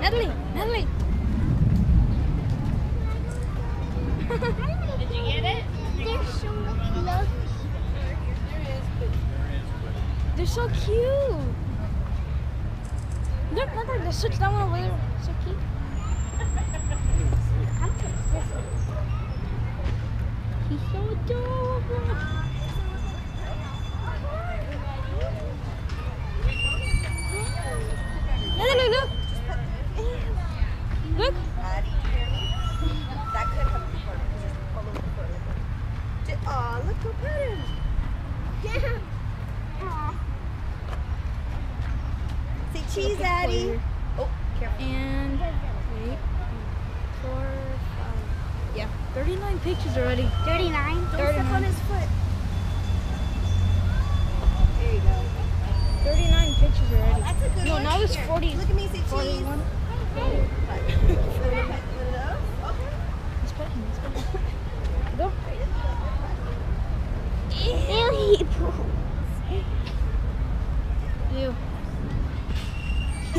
Natalie, Natalie. Did you get it? They're so lovely. They're so cute. Look, Natalie, let's switch that one over there. So cute. He's so adorable. Natalie, look. Look. Addie. That could have been part because it's all over the floor. Just, aw, look, go pet him. Aw. Say cheese, Addie. Oh, careful. And wait, four, five. Yeah, 39 pictures already. 39. Don't step on his foot. There you go. 39 pictures already. That's a good No, one. now it's 40. Look at me, say cheese. 41. Right. Put it up, put it up. Okay. Let's pet him. Let's pet him. Go. Ew, he poops. Ew.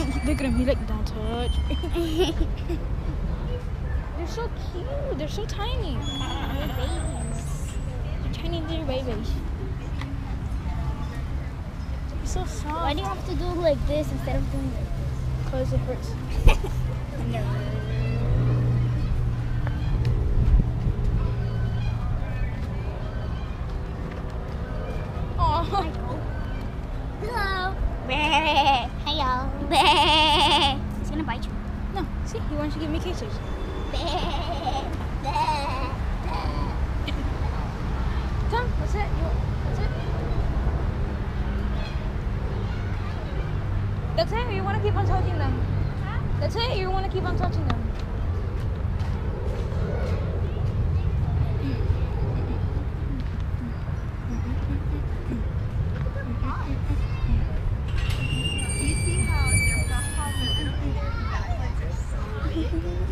Look at him. He's like, don't touch. They're so cute. They're so tiny. They're babies. They're tiny little babies. They're so soft. Why do you have to do like this instead of doing like Because it hurts. No. Aw. Hello. He's gonna bite you. No, see, he wants to give me kisses. Come, that's it. You, that's it. That's it. You want to keep on touching them. That's it. You want to keep on touching them. handle